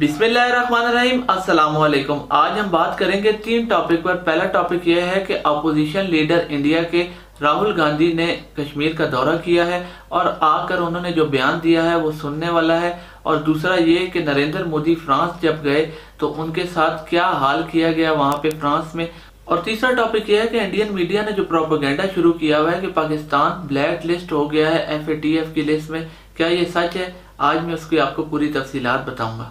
بسم اللہ الرحمن الرحیم، السلام علیکم۔ آج ہم بات کریں گے تین ٹاپک پر۔ پہلا ٹاپک یہ ہے کہ اپوزیشن لیڈر انڈیا کے راہل گاندھی نے کشمیر کا دورہ کیا ہے اور آ کر انہوں نے جو بیان دیا ہے وہ سننے والا ہے۔ اور دوسرا یہ کہ نریندر مودی فرانس جب گئے تو ان کے ساتھ کیا حال کیا گیا وہاں پہ فرانس میں۔ اور تیسرا ٹاپک یہ ہے کہ انڈین میڈیا نے جو پروپیگنڈا شروع کیا ہوا ہے کہ پاکستان بلیک لسٹ ہو گیا ہے ایف اے ٹی ایف کی لسٹ میں۔ کیا یہ سچ ہے؟ آج میں اس کی آپ کو پوری تفصیلات بتاؤں گا۔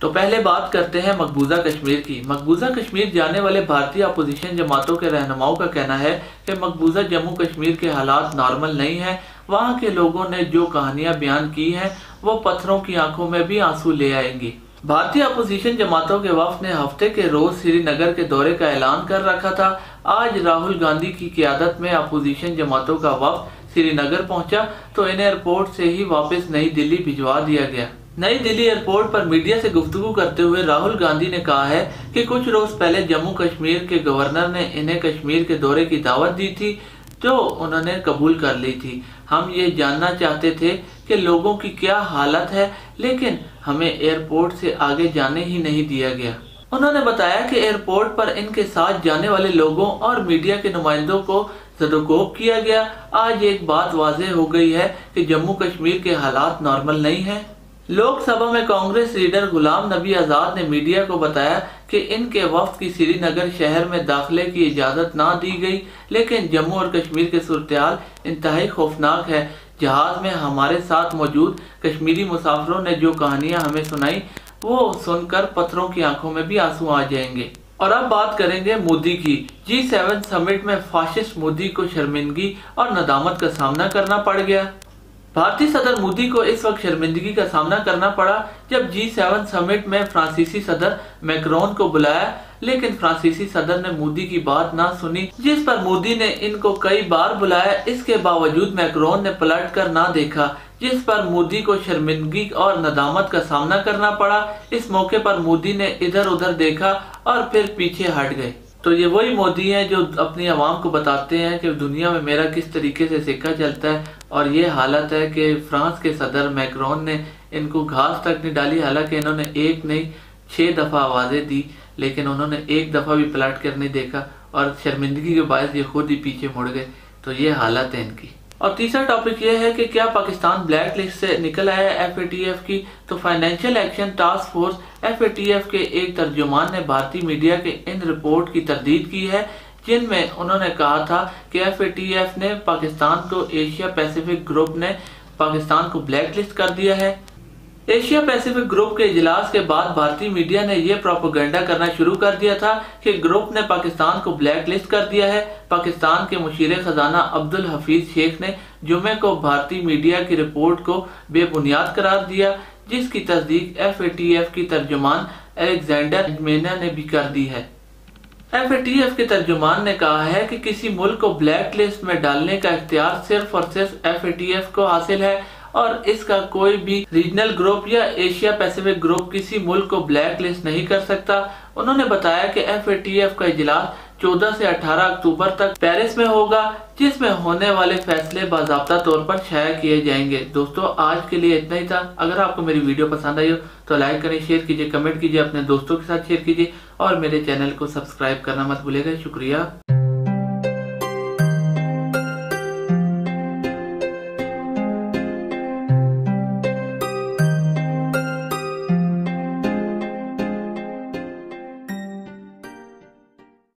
تو پہلے بات کرتے ہیں مقبوضہ کشمیر کی۔ مقبوضہ کشمیر جانے والے بھارتی اپوزیشن جماعتوں کے رہنماؤں کا کہنا ہے کہ مقبوضہ جموں کشمیر کے حالات نارمل نہیں ہیں۔ وہاں کے لوگوں نے جو کہانیاں بیان کی ہیں، وہ پتھروں کی آنکھوں میں بھی آنسو لے آئیں گی۔ بھارتی اپوزیشن جماعتوں کے وفد نے ہفتے کے روز سری نگر کے دورے کا اعلان کر رکھا تھا۔ آج راہل گاندھی کی قیادت میں اپوزیشن جماعتوں کا وفد سری نگر پہنچا، تو انہیں ایئرپورٹ سے ہی واپس نئی دلی بھجوا دیا گیا۔ نئی دلی ایئرپورٹ پر میڈیا سے گفتگو کرتے ہوئے راہل گاندھی نے کہا ہے کہ کچھ روز پہلے جموں کشمیر کے گورنر نے انہیں کشمیر کے دورے کی دعوت دی تھی جو انہوں نے قبول کر لی تھی۔ ہم یہ جاننا چاہتے تھے کہ لوگوں کی کیا حالت ہے، لیکن ہمیں ایئرپورٹ سے آگے جانے ہی نہیں دیا گیا۔ انہوں نے بتایا کہ ایئرپورٹ پر ان کے ساتھ جانے والے لوگوں اور میڈیا کے نمائندوں کو زدوکوب کیا گیا۔ آج ایک بات واضح ہو گئی ہے کہ جموں کشمیر کے حالات نارمل نہیں ہیں۔ لوک سبھا میں کانگریس لیڈر غلام نبی آزاد نے میڈیا کو بتایا کہ ان کے وفد کی سری نگر شہر میں داخلے کی اجازت نہ دی گئی، لیکن جموں اور کشمیر کے صورتحال انتہائی خوفناک ہے۔ جہاز میں ہمارے ساتھ موجود کشمیری مسافروں نے جو کہانیاں ہمیں سنائی وہ سن کر پتھروں کی آنکھوں میں بھی آنسو آ جائیں گے۔ اور اب بات کریں گے مودی کی۔ جی سیون سمٹ میں فاشسٹ مودی کو شرمندگی اور ندامت کا سامنا کرنا پڑ گیا۔ بھارتی صدر مودی کو اس وقت شرمندگی کا سامنا کرنا پڑا جب جی سیون سمٹ میں فرانسیسی صدر میکرون کو بلایا، لیکن فرانسیسی صدر نے مودی کی بات نہ سنی، جس پر مودی نے ان کو کئی بار بلایا، اس کے باوجود میکرون نے پلٹ کر نہ دیکھا، جس پر مودی کو شرمندگی اور ندامت کا سامنا کرنا پڑا۔ اس موقع پر مودی نے ادھر ادھر دیکھا اور پھر پیچھے ہٹ گئے۔ تو یہ وہی مودی ہیں جو اپنی عوام کو بتاتے ہیں کہ دنیا میں میرا کس طریقے سے سکہ چلتا ہے اور یہ حالت ہے کہ فرانس کے صدر میکرون نے ان کو گھاس تک نہیں ڈالی، حالانکہ انہوں نے ایک نہیں، چھ دفعہ آوازیں دی، لیکن انہوں نے ایک دفعہ بھی پلٹ کر نہیں دیکھا اور شرمندگی کے باعث یہ خود ہی پیچھے مڑ گئے۔ تو یہ حالت ہے ان کی۔ اور تیسرا ٹاپک یہ ہے کہ کیا پاکستان بلیک لسٹ سے نکل آیا ایف اے ٹی ایف کی؟ تو financial action task force F A T F کے ایک ترجمان نے بھارتی میڈیا کے ان رپورٹ کی تردید کی ہے، جن میں انہوں نے کہا تھا کہ ایف اے ٹی ایف نے پاکستان کو ایشیا پیسیفک گروپ نے پاکستان کو بلیک لسٹ کر دیا ہے۔ ایشیا پیسیفک گروپ کے اجلاس کے بعد بھارتی میڈیا نے یہ پروپوگنڈا کرنا شروع کر دیا تھا کہ گروپ نے پاکستان کو بلیک لسٹ کر دیا ہے۔ پاکستان کے مشیر خزانہ عبد الحفیظ شیخ نے جمعے کو بھارتی میڈیا کی رپورٹ کو بے بنیاد قرار دیا، جس کی تصدیق ایف اے ٹی ایف کی ترجمان الیگزینڈر مینا نے بھی کر دی ہے۔ ایف اے ٹی ایف کے ترجمان نے کہا ہے کہ کسی ملک کو بلیک لسٹ میں ڈالنے کا اختیار صرف اور صرف ایف اے ٹی ایف کو حاصل ہے۔ اور اس کا کوئی بھی ریجنل گروپ یا ایشیا پیسیفک گروپ کسی ملک کو بلیک لسٹ نہیں کر سکتا۔ انہوں نے بتایا کہ ایف اے ٹی ایف کا اجلاس چودہ سے اٹھارہ اکتوبر تک پیرس میں ہوگا، جس میں ہونے والے فیصلے باضابطہ طور پر شائع کیے جائیں گے۔ دوستو، آج کے لیے اتنا ہی تھا۔ اگر آپ کو میری ویڈیو پسند آئی ہو تو لائک کریں، شیئر کیجیے، کمنٹ کیجیے، اپنے دوستوں کے ساتھ شیئر کیجیے اور میرے چینل کو سبسکرائب کرنا مت بھولے گا۔ شکریہ۔